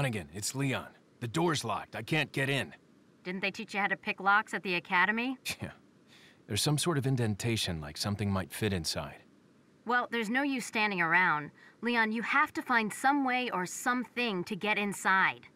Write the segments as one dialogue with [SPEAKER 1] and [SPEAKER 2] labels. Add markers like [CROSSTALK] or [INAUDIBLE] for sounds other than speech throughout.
[SPEAKER 1] Hunnigan, it's Leon. The door's locked. I can't get in.
[SPEAKER 2] Didn't they teach you how to pick locks at the academy? [LAUGHS]
[SPEAKER 1] Yeah. There's some sort of indentation, like something might fit inside.
[SPEAKER 2] Well, there's no use standing around. Leon, you have to find some way or something to get inside.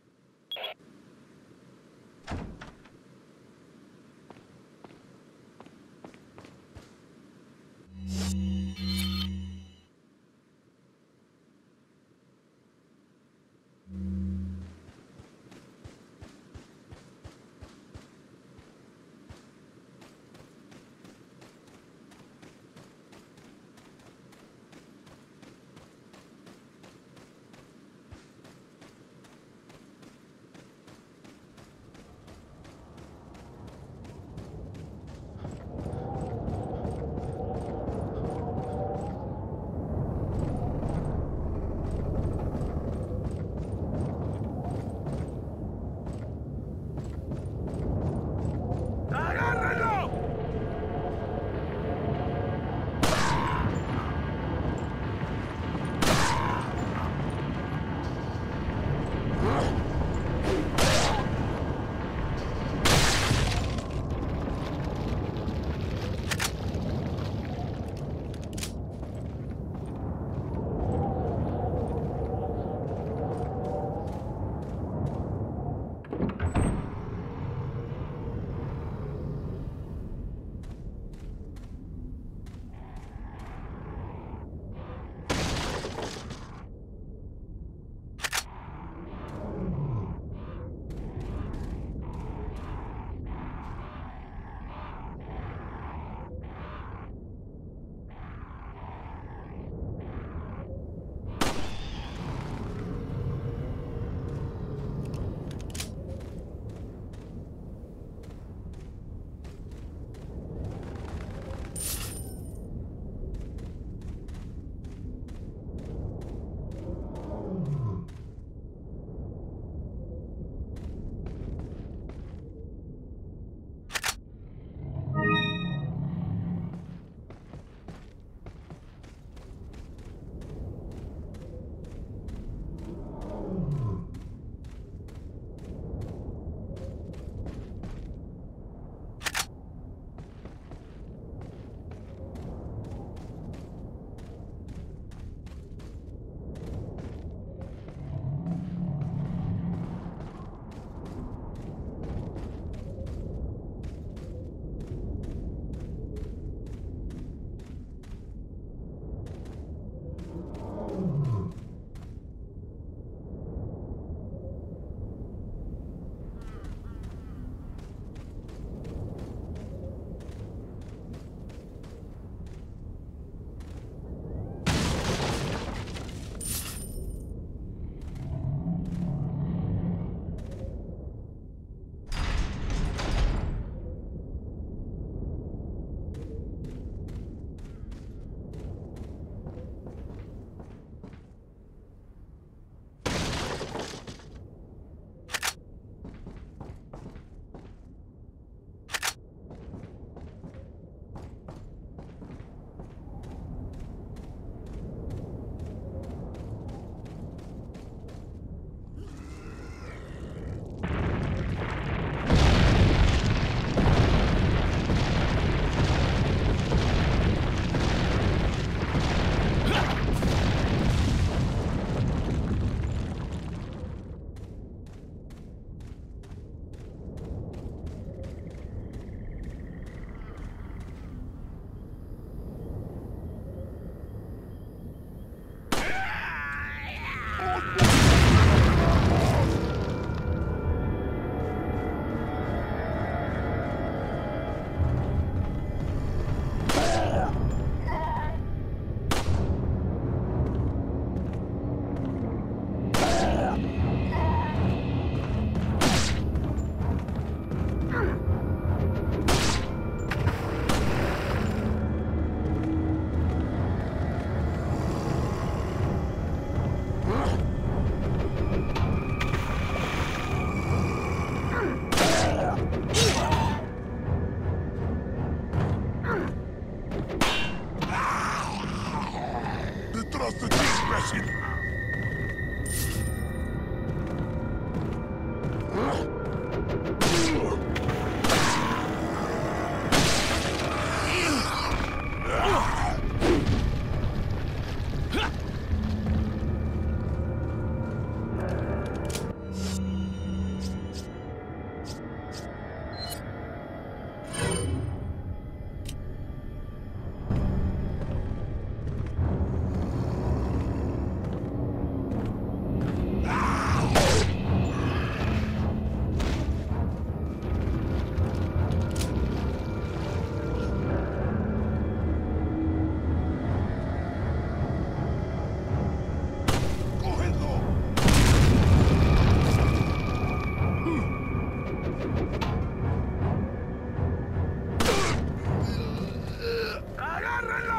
[SPEAKER 3] Imbécil. ¡Agárrenlo!